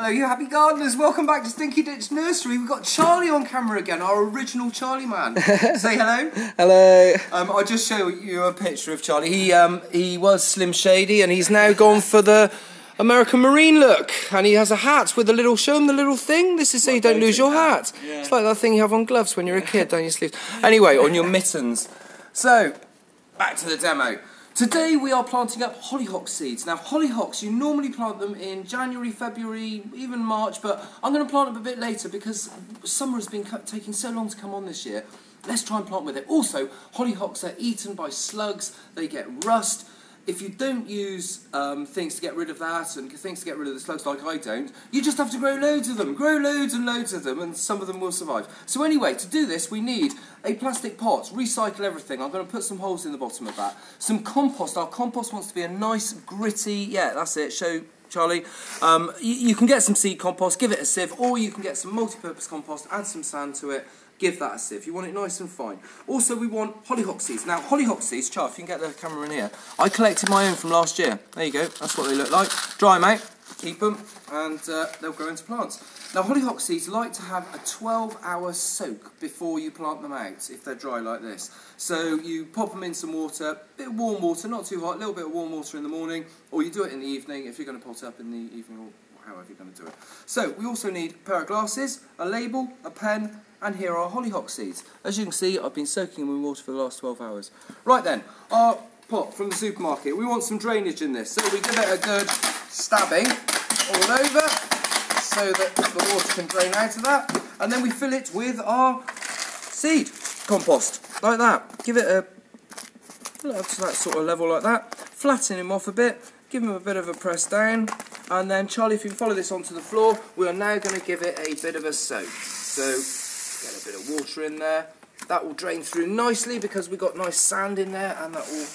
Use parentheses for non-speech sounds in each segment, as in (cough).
Hello, you happy gardeners. Welcome back to Stinky Ditch Nursery. We've got Charlie on camera again, our original Charlie man. (laughs) Say hello. Hello. Um, I'll just show you a picture of Charlie. He um, he was Slim Shady, and he's now gone for the American Marine look. And he has a hat with a little. Show him the little thing. This is so you don't lose your hat. Yeah. It's like that thing you have on gloves when you're a kid down your sleeves. (laughs) Anyway, on your mittens. So, back to the demo. Today we are planting up hollyhock seeds. Now hollyhocks, you normally plant them in January, February, even March, but I'm going to plant them a bit later because summer has been taking so long to come on this year. Let's try and plant with it. Also, hollyhocks are eaten by slugs, they get rust. If you don't use um, things to get rid of that and things to get rid of the slugs like I don't, you just have to grow loads of them. Grow loads and loads of them and some of them will survive. So anyway, to do this we need a plastic pot, recycle everything. I'm going to put some holes in the bottom of that. Some compost. Our compost wants to be a nice gritty, yeah that's it, show Charlie. Um, you, you can get some seed compost, give it a sieve, or you can get some multi-purpose compost, add some sand to it, give that a sieve. You want it nice and fine. Also, we want hollyhock seeds. Now, hollyhock seeds, Charlie, if you can get the camera in here, I collected my own from last year. There you go, that's what they look like. Dry them out, keep them, and uh, they'll grow into plants. Now, hollyhock seeds like to have a 12-hour soak before you plant them out, if they're dry like this. So you pop them in some water, bit of warm water, not too hot, a little bit of warm water in the morning, or you do it in the evening if you're going to pot up in the evening or however you're going to do it. So we also need a pair of glasses, a label, a pen, and here are hollyhock seeds. As you can see, I've been soaking them in water for the last 12 hours. Right then, our pot from the supermarket. We want some drainage in this, so we give it a good stabbing all over so that the water can drain out of that. And then we fill it with our seed compost, like that. Give it a up to that sort of level like that. Flatten him off a bit, give him a bit of a press down, and then Charlie, if you follow this onto the floor, we are now going to give it a bit of a soak. So get a bit of water in there. That will drain through nicely because we've got nice sand in there, and that will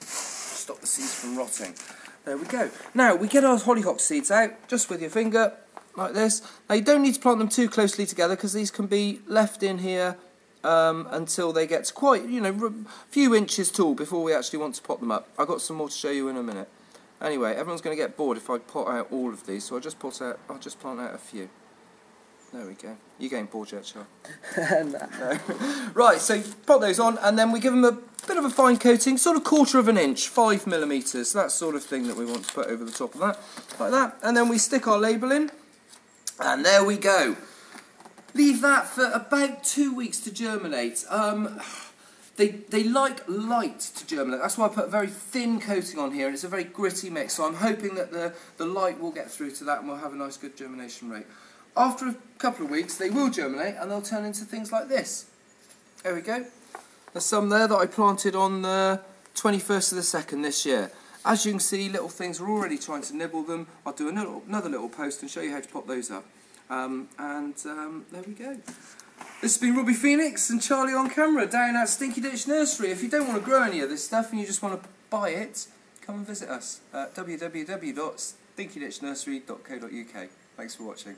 stop the seeds from rotting. There we go. Now we get our hollyhock seeds out just with your finger like this. Now you don't need to plant them too closely together because these can be left in here um, until they get quite, you know, a few inches tall before we actually want to pop them up. I've got some more to show you in a minute. Anyway, everyone's going to get bored if I pot out all of these, so I'll just pot out, I'll just plant out a few. There we go. You're getting bored yet, Char? (laughs) no. Right, so pot those on, and then we give them a bit of a fine coating, sort of quarter of an inch, five millimetres, that sort of thing that we want to put over the top of that, like that. And then we stick our label in, and there we go. Leave that for about two weeks to germinate. Um, they, they like light to germinate. That's why I put a very thin coating on here, and it's a very gritty mix. So I'm hoping that the, the light will get through to that, and we'll have a nice good germination rate. After a couple of weeks, they will germinate, and they'll turn into things like this. There we go. There's some there that I planted on the 21st of the 2nd this year. As you can see, little things are already trying to nibble them. I'll do another, another little post and show you how to pop those up. Um, and um, there we go. This has been Robbie Phoenix and Charlie on camera down at Stinky Ditch Nursery. If you don't want to grow any of this stuff and you just want to buy it, come and visit us at www.stinkyditchnursery.co.uk. Thanks for watching.